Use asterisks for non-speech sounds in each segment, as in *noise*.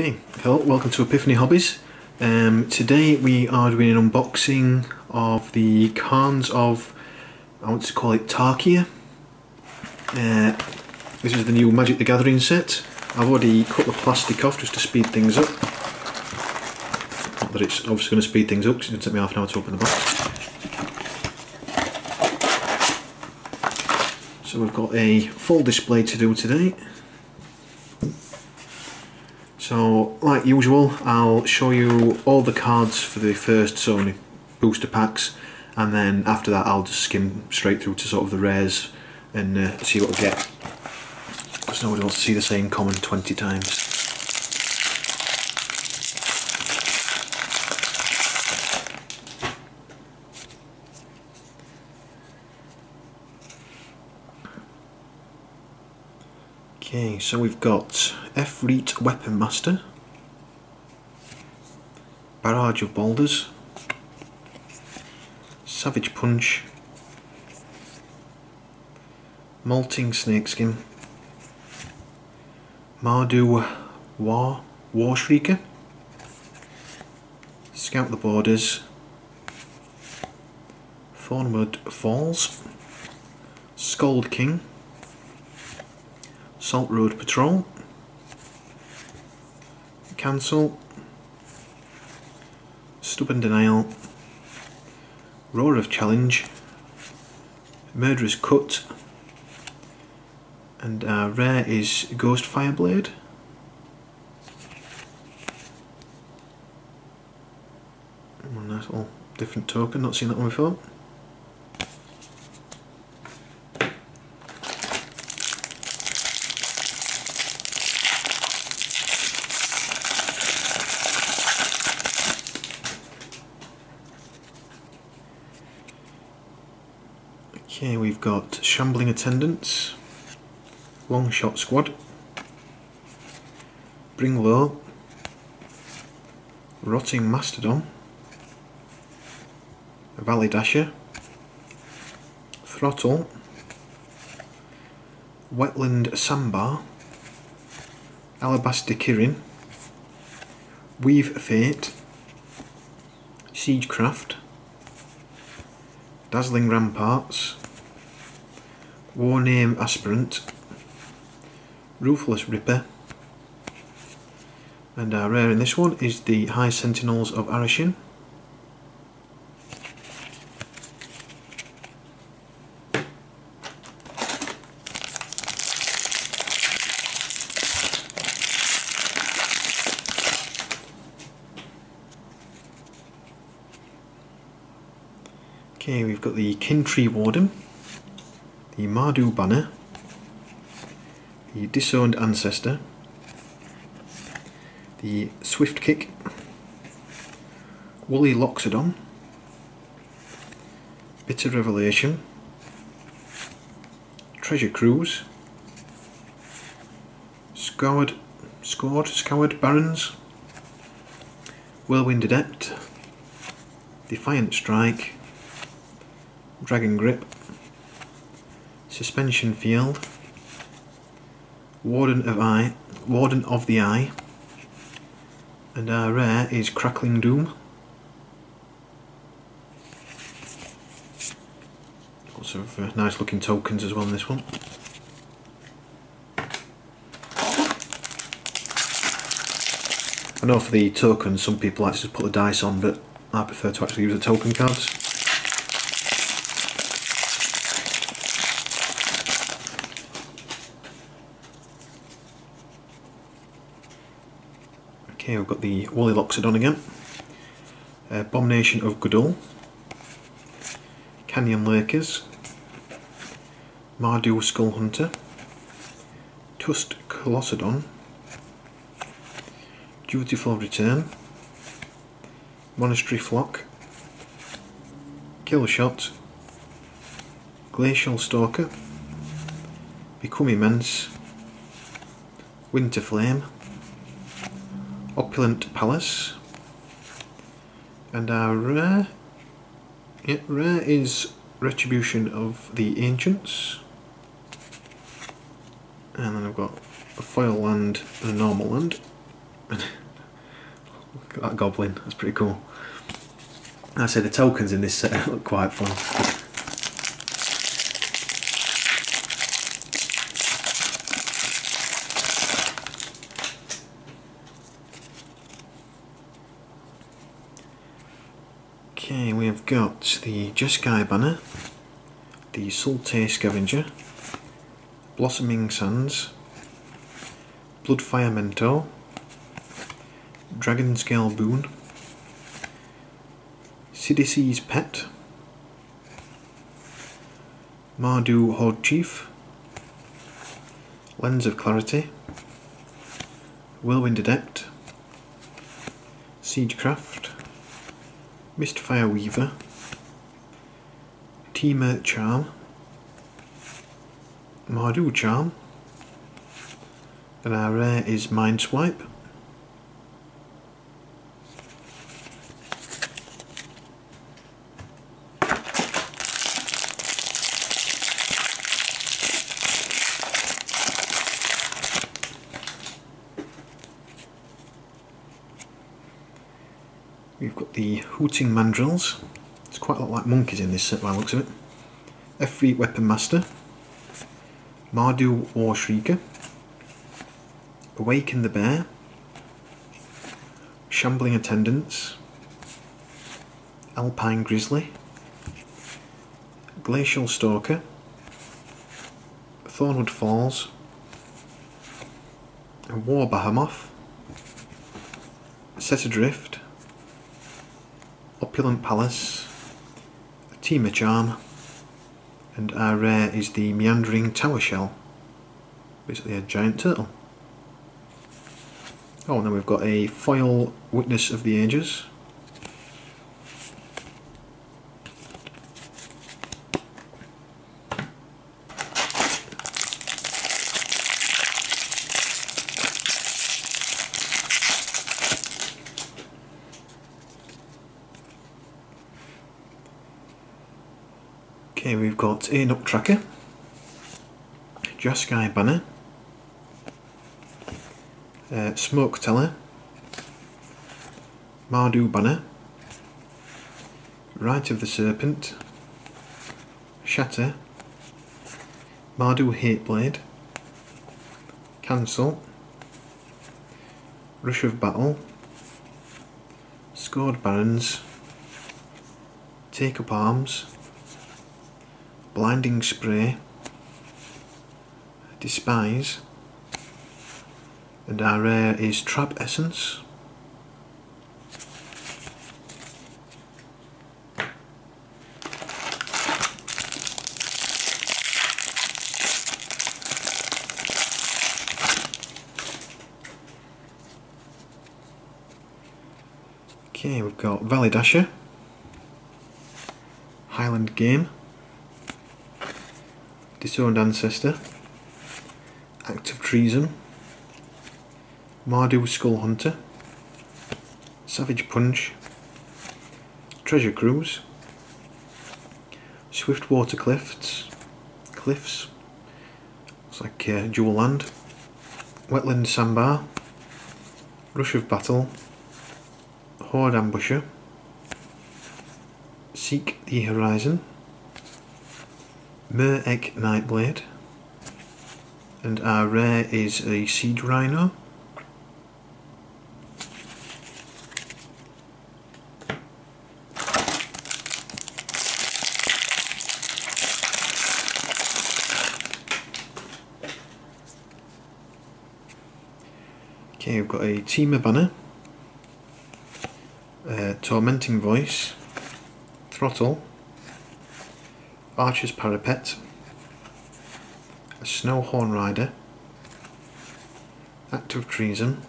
Okay, hello, welcome to Epiphany Hobbies. Um, today we are doing an unboxing of the Khans of, I want to call it Tarkia. Uh, this is the new Magic the Gathering set. I've already cut the plastic off just to speed things up. Not that it's obviously going to speed things up because it's going to take me half an hour to open the box. So we've got a full display to do today. So, like usual, I'll show you all the cards for the first Sony booster packs, and then after that, I'll just skim straight through to sort of the rares and uh, see what I get. Because nobody wants to see the same common 20 times. Okay, so we've got Efreet Weapon Master, Barrage of Boulders, Savage Punch, Molting Snakeskin, Mardu War, War Shrieker, Scout the Borders, Thornwood Falls, Scaldkin, Salt Road Patrol, Cancel, Stubborn Denial, Roar of Challenge, Murderous Cut, and our rare is Ghost Fireblade. One nice little different token, not seen that one before. Okay, we've got Shambling Attendants, Long Shot Squad, Bring Low, Rotting Mastodon, Valley Dasher, Throttle, Wetland Sambar, Alabaster Kirin, Weave Fate, Siegecraft, Dazzling Ramparts, War Name Aspirant, Ruthless Ripper, and our rare in this one is the High Sentinels of Arashin. Okay, we've got the Kintree Warden, the Mardu Banner, the Disowned Ancestor, the Swift Kick, Woolly Loxodon, Bitter Revelation, Treasure Cruise, Scoured, Scored, Scoured Barrens, Whirlwind Adept, Defiant Strike, Dragon Grip, Suspension Field, Warden of Eye, Warden of the Eye, and our rare is Crackling Doom. Lots of uh, nice looking tokens as well in this one. I know for the tokens some people like to just put the dice on but I prefer to actually use the token cards. Okay, we've got the Woolly Loxodon again. Abomination of Gudul. Canyon Lurkers. Mardu Skull Hunter. Tusked Colossodon. Dutiful Return. Monastery Flock. Kill Shot. Glacial Stalker. Become Immense. Winter Flame. Opulent Palace. And our rare, yeah, rare is Retribution of the Ancients. And then I've got a foil land and a normal land. Look at that goblin, that's pretty cool. I say the tokens in this set *laughs* look quite fun. Okay, we have got the Just Jeskai banner, the Sultai Scavenger, Blossoming Sands, Bloodfire Mentor, Dragon Scale Boon, Sidisi's Pet, Mardu Horde Chief, Lens of Clarity, Whirlwind Adept, Siegecraft, Mistfire Weaver, Temur Charm, Mardu Charm, and our rare is Mind the Hooting Mandrills. It's quite a lot like monkeys in this set by looks of it. Efreet Weapon Master. Mardu War Shrieker. Awaken the Bear. Shambling Attendants. Alpine Grizzly. Glacial Stalker. Thornwood Falls. War Behemoth. Set Adrift. Opulent Palace, a Temur Charm, and our rare is the Meandering Tower Shell, basically a giant turtle. Oh, and then we've got a foil Witness of the Ages. Okay, we've got Ainok Tracker, Jeskai Banner, uh, Smoke Teller, Mardu Banner, Rite of the Serpent, Shatter, Mardu Hateblade, Cancel, Rush of Battle, Scored Barrens, Take Up Arms, Blinding Spray, Despise, and our rare is Trap Essence. Okay, we've got Valley Dasher, Highland Game, Disowned Ancestor, Act of Treason, Mardu Skull Hunter, Savage Punch, Treasure Cruise, Swiftwater Cliffs, Cliffs, it's like uh, Jewel Land, Wetland Sambar, Rush of Battle, Horde Ambusher, Seek the Horizon, Mer-Ek Nightblade, and our rare is a Siege Rhino. Okay, we've got a Temur banner, uh, Tormenting Voice, Throttle, Archer's Parapet, a Snowhorn Rider, Act of Treason,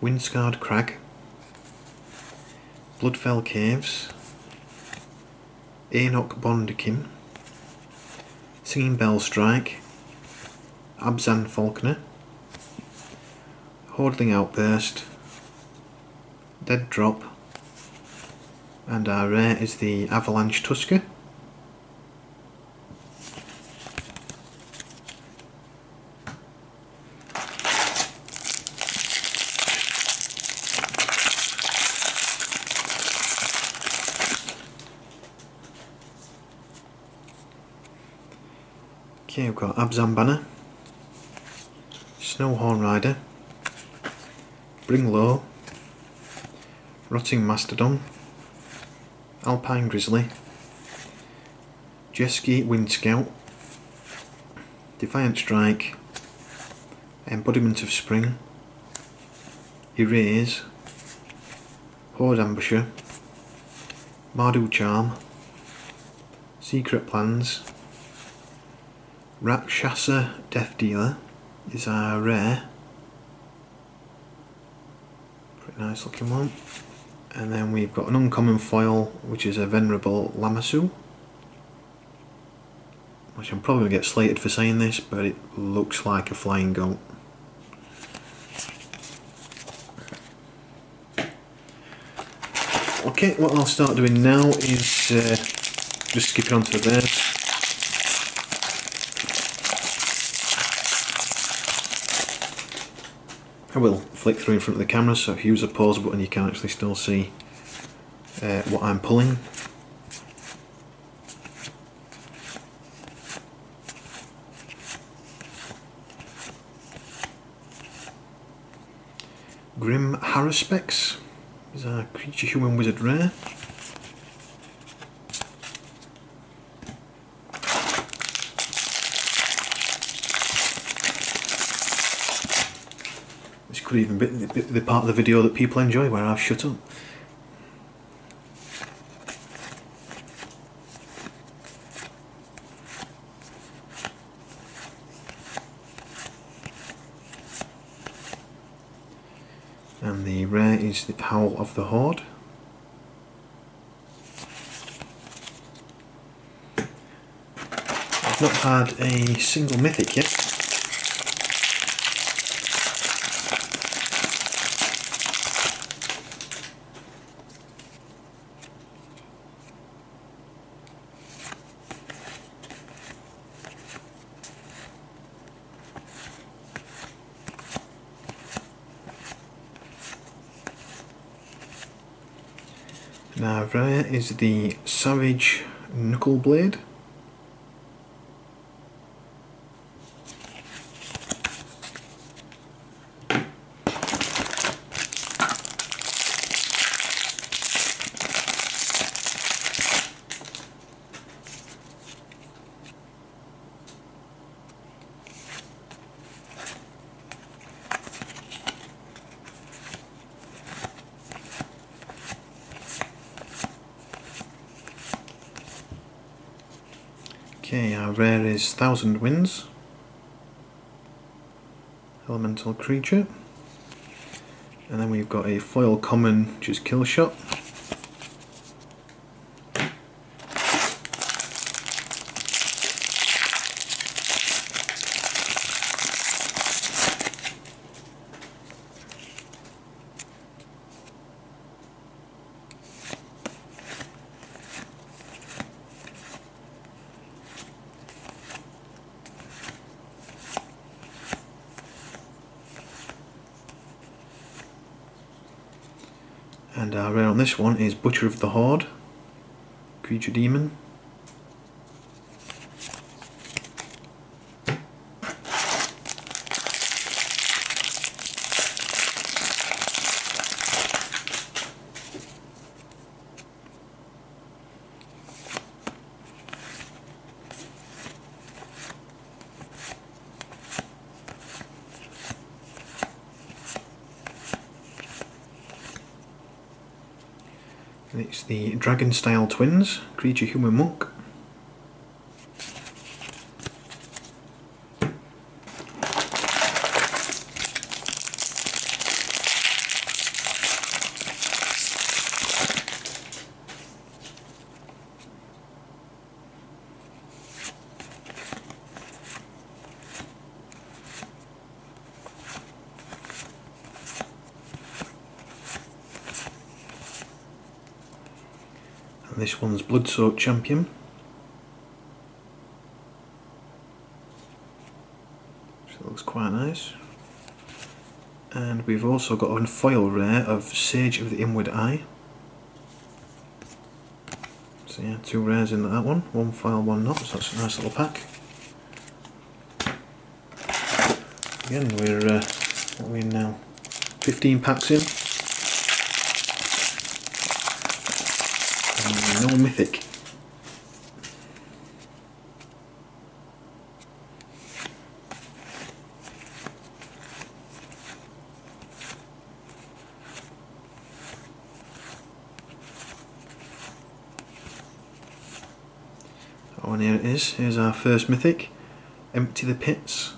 Windscarred Crag, Bloodfell Caves, Ainok Bond-Kin, Singing Bell Strike, Abzan Falconer, Hordling Outburst, Dead Drop, and our rare is the Avalanche Tusker. Okay, we've got Abzan Banner, Snowhorn Rider, Bring Low, Rotting Mastodon, Alpine Grizzly, Jeskai Wind Scout, Defiant Strike, Embodiment of Spring, Erase, Horde Ambusher, Mardu Charm, Secret Plans, Rakshasa Death Dealer is our rare. Pretty nice looking one. And then we've got an uncommon foil, which is a Venerable Lamassu. Which I'm probably going to get slated for saying this, but it looks like a flying goat. Okay, what I'll start doing now is uh, just skipping on to the bears. I will flick through in front of the camera so if you use the pause button you can actually still see uh, what I'm pulling. Grim Haruspex is a creature human wizard rare. Could even be the, part of the video that people enjoy where I've shut up. And the rare is the Howl of the Horde. I've not had a single mythic yet. Now rare is the Savage Knuckle Blade. Okay, our rare is Thousand Winds. Elemental creature. And then we've got a foil common, which is Kill this one is Butcher of the Horde, Creature Demon. It's the Dragon Style Twins, Creature Human Monk. And this Soaked Champion. So looks quite nice. And we've also got a foil rare of Sage of the Inward Eye. So yeah, two rares in that one. One foil, one not, so that's a nice little pack. Again, we're uh, what are we in now? 15 packs in. No mythic. Is. Here's our first mythic. Empty the pits.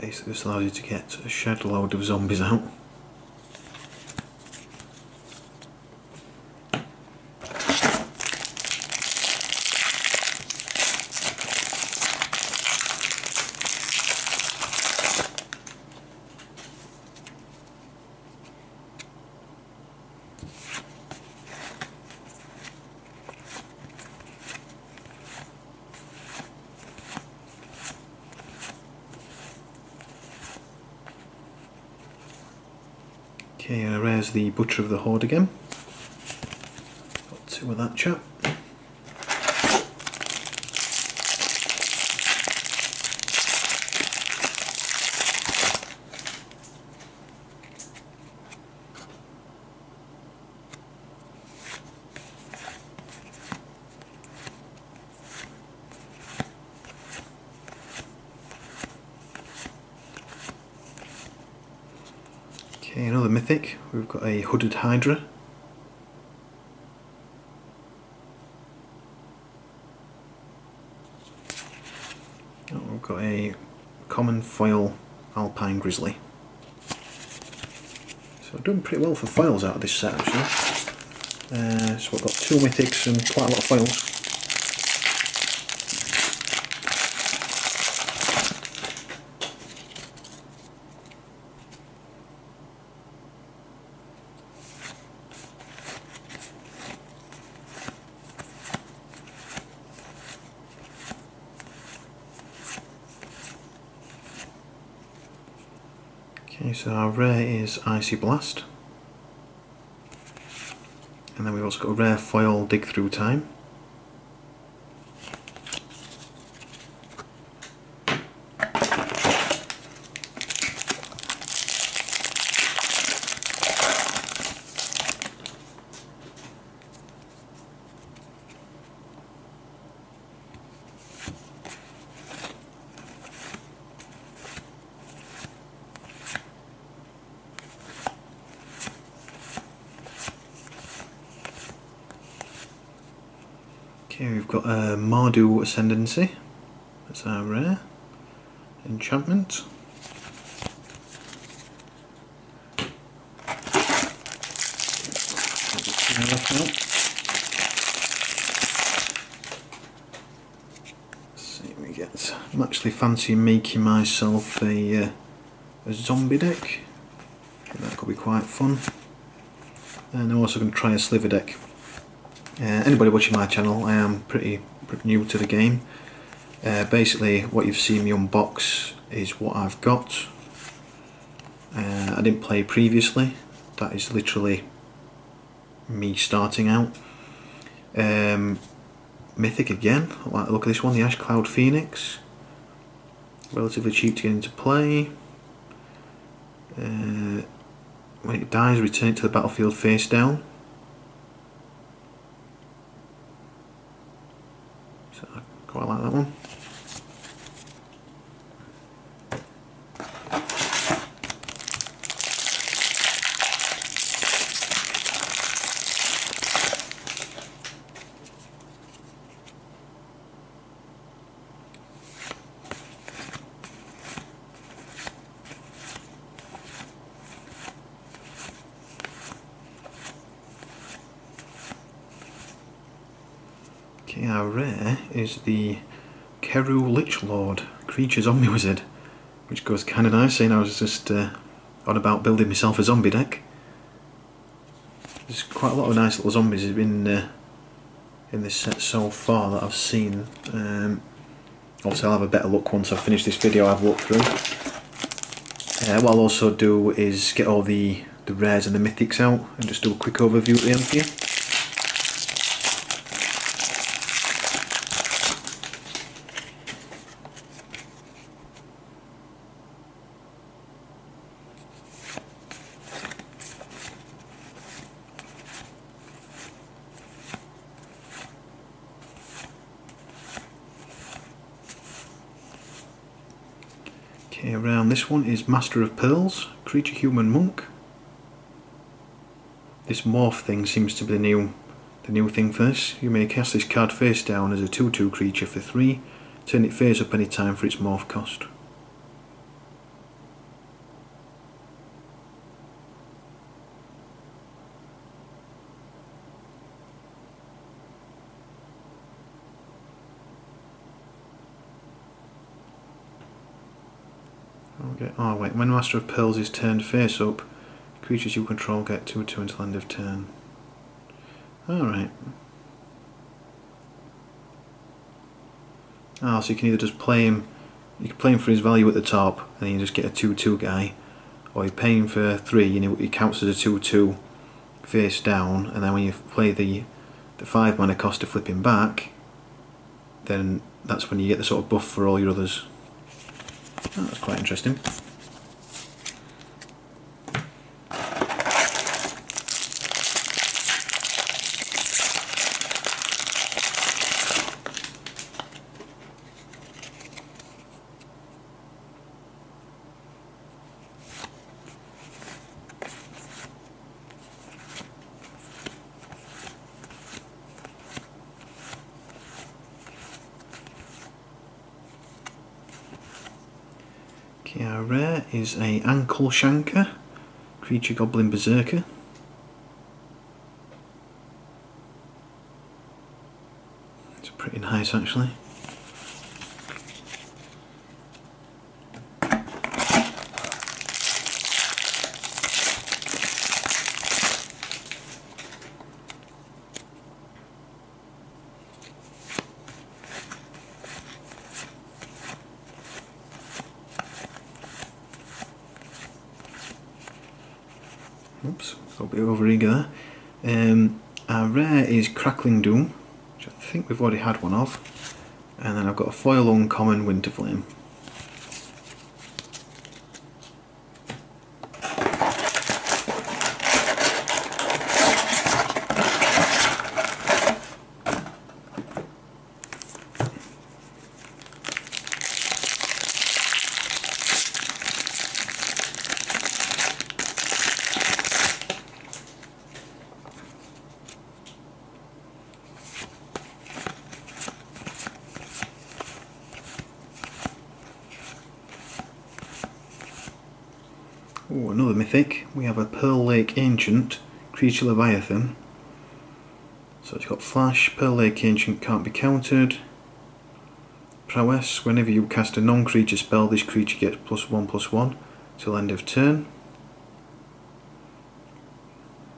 Basically, this allows you to get a shed load of zombies out. Okay, uh, there's the Butcher of the Horde again. Got two of that chap. Mythic. We've got a hooded Hydra. Oh, we've got a common foil Alpine Grizzly. So doing pretty well for foils out of this set actually. Uh, so we've got two mythics and quite a lot of foils. Okay, so our rare is Icy Blast. And then we've also got a rare foil Dig Through Time. Okay, we've got a Mardu Ascendancy. That's our rare. Enchantment. See we get. I'm actually fancying making myself a, uh, a zombie deck. That could be quite fun. And I'm also going to try a sliver deck. Uh, anybody watching my channel, I am pretty, pretty new to the game. Uh, basically, what you've seen me unbox is what I've got. Uh, I didn't play previously. That is literally me starting out. Um, Mythic again. Look at this one, the Ash Cloud Phoenix. Relatively cheap to get into play. Uh, when it dies, return it to the battlefield face down. So I quite like that one. Okay, our rare is the Kheru Lich Lord, Creature Zombie Wizard, which goes kind of nice, seeing I was just uh, on about building myself a zombie deck. There's quite a lot of nice little zombies in uh, in this set so far that I've seen. Um, obviously, I'll have a better look once I've finished this video. I've looked through. Uh, what I'll also do is get all the the rares and the mythics out and just do a quick overview at the end for you. Okay, around this one is Master of Pearls, Creature Human Monk. This morph thing seems to be the new the new thing for this. You may cast this card face down as a 2-2 creature for 3, turn it face up any time for its morph cost. Okay. Oh wait, when Master of Pearls is turned face up, creatures you control get 2 2 until end of turn. Alright. Ah, oh, so you can either just play him, you can play him for his value at the top, and then you just get a 2 2 guy, or you pay him for 3 and he counts as a 2 2 face down, and then when you play the, the 5 mana cost to flip him back, then that's when you get the sort of buff for all your others. Oh, that's quite interesting. Okay, our rare is a Ankle Shanker, Creature Goblin Berserker. It's pretty nice actually. Oops, got a bit over eager there. Um, our rare is Crackling Doom, which I think we've already had one of. And then I've got a foil uncommon Winter Ooh, another mythic. We have a Pearl Lake Ancient, Creature Leviathan. So it's got Flash, Pearl Lake Ancient can't be countered. Prowess, whenever you cast a non-creature spell, this creature gets plus one plus one till end of turn.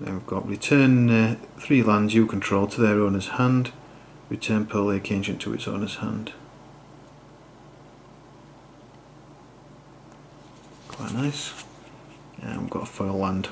Then we've got return uh, three lands you control to their owner's hand. Return Pearl Lake Ancient to its owner's hand. Quite nice. And we've got a foil land.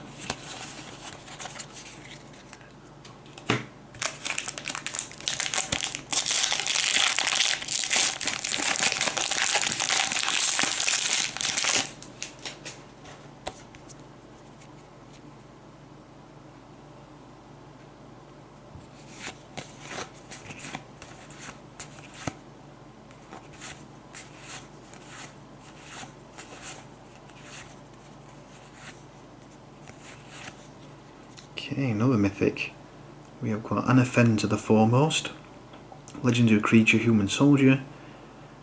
Okay, another mythic. We have got Anafenza the Foremost, legendary creature, human soldier.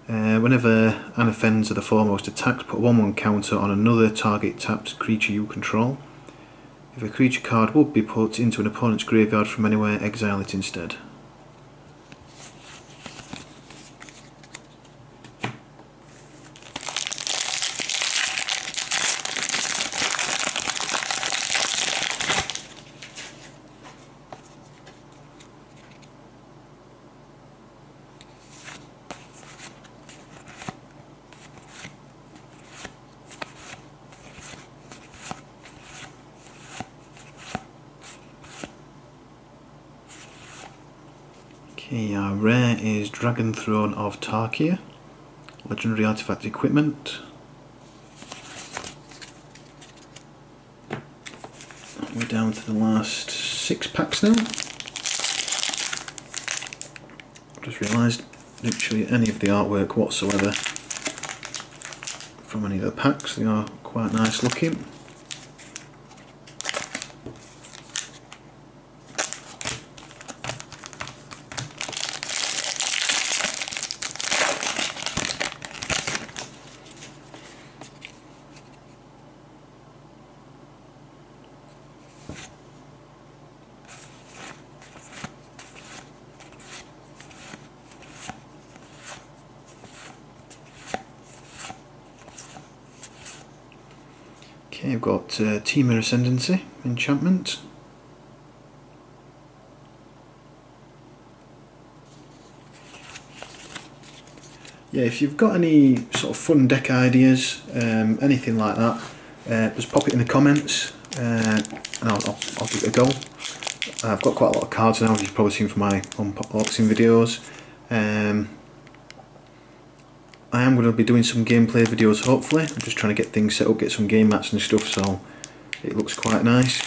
Uh, whenever Anafenza the Foremost attacks, put 1 1 counter on another target tapped creature you control. If a creature card would be put into an opponent's graveyard from anywhere, exile it instead. Okay, our rare is Dragon Throne of Tarkia, legendary artifact equipment. We're down to the last six packs now. Just realised, didn't show you any of the artwork whatsoever from any of the packs. They are quite nice looking. Okay, I've got uh, Temur Ascendancy, Enchantment. Yeah, if you've got any sort of fun deck ideas, um, anything like that, uh, just pop it in the comments uh, and I'll, I'll, I'll give it a go. I've got quite a lot of cards now, as you've probably seen from my unboxing videos. Um, I am going to be doing some gameplay videos hopefully. I'm just trying to get things set up, get some game mats and stuff so it looks quite nice.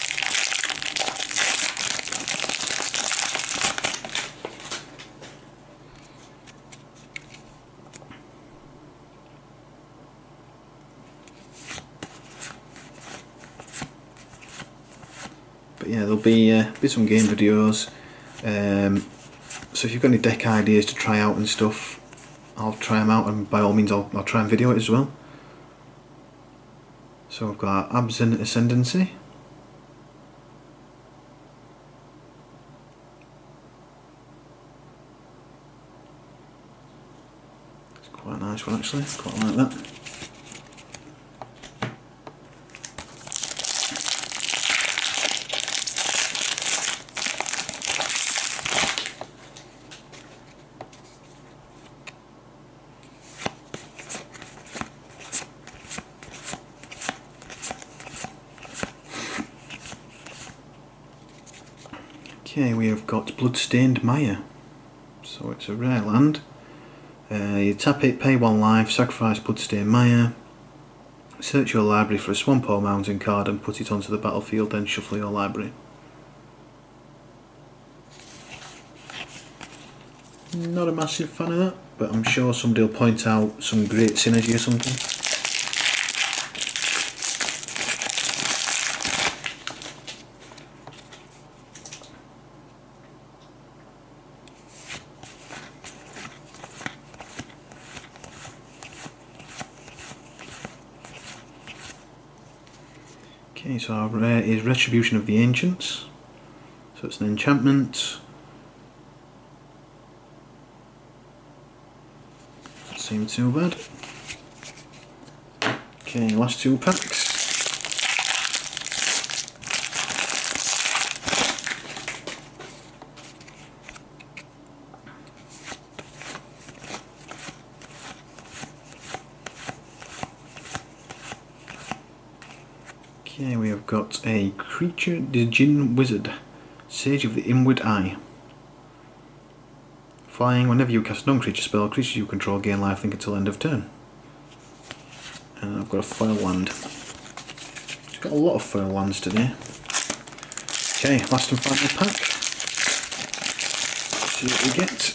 But yeah, there'll be, uh, be some game videos. Um, so if you've got any deck ideas to try out and stuff, I'll try them out and by all means I'll, I'll try and video it as well. So I've got Abzan Ascendancy. It's quite a nice one actually, quite like that. Okay, we have got Bloodstained Mire. So it's a rare land. Uh, you tap it, pay one life, sacrifice Bloodstained Mire, search your library for a Swamp or Mountain card and put it onto the battlefield, then shuffle your library. Not a massive fan of that, but I'm sure somebody will point out some great synergy or something. Okay, so our rare is Retribution of the Ancients. So it's an enchantment. Doesn't seem too bad. Okay, last two packs. Okay, we have got a creature, the Djinn Wizard, Sage of the Inward Eye. Flying, whenever you cast a non-creature spell, creatures you control gain life link until end of turn. And I've got a foil land. got a lot of foil lands today. Okay, last and final pack. Let's see what we get.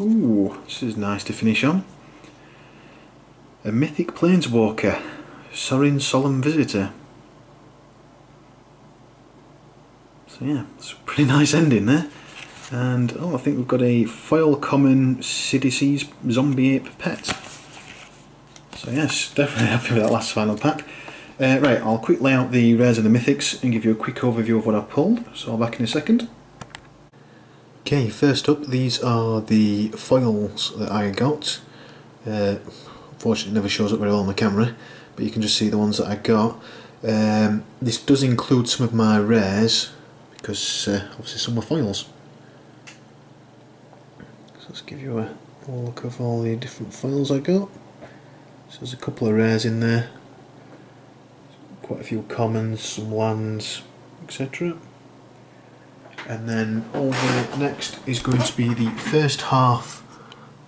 Ooh, this is nice to finish on. A mythic planeswalker, Sorin Solemn Visitor. So yeah, it's a pretty *laughs* nice ending there. And oh, I think we've got a foil common Sidisi's zombie ape pet. So yes, *laughs* definitely happy with that last final pack. Uh, right, I'll quick lay out the rares and the mythics and give you a quick overview of what I've pulled. So I'll back in a second. Okay, first up, these are the foils that I got. Uh, unfortunately, it never shows up very well on the camera, but you can just see the ones that I got. Um, this does include some of my rares, because uh, obviously some were foils. So let's give you a, look of all the different foils I got. So there's a couple of rares in there, quite a few commons, some lands, etc and then over next is going to be the first half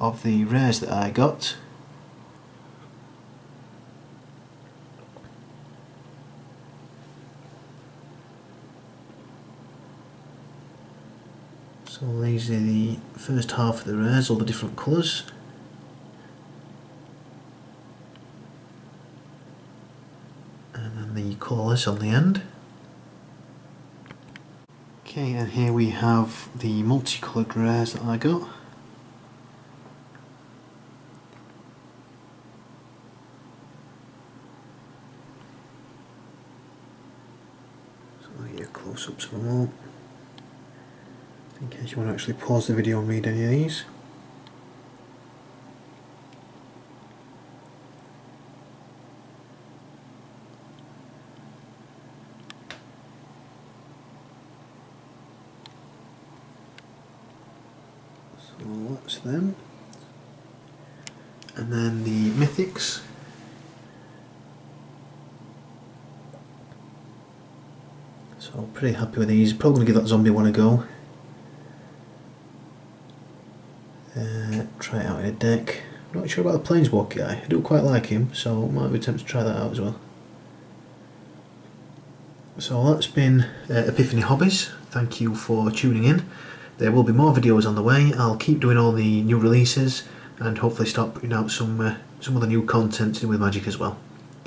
of the rares that I got. So these are the first half of the rares, all the different colours. And then the colourless on the end. Okay, and here we have the multicoloured rares that I got. So I'll get a close-ups of them all. In case you want to actually pause the video and read any of these. So that's them. And then mythics. So pretty happy with these. Probably going to give that zombie one a go. Uh, try it out in a deck. Not sure about the Planeswalker guy. I do quite like him, so might be tempted to try that out as well. So that's been uh, Epiphany Hobbies. Thank you for tuning in. There will be more videos on the way. I'll keep doing all the new releases and hopefully start putting out some uh, some other new content with Magic as well.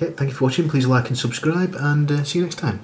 Okay, thank you for watching. Please like and subscribe and uh, see you next time.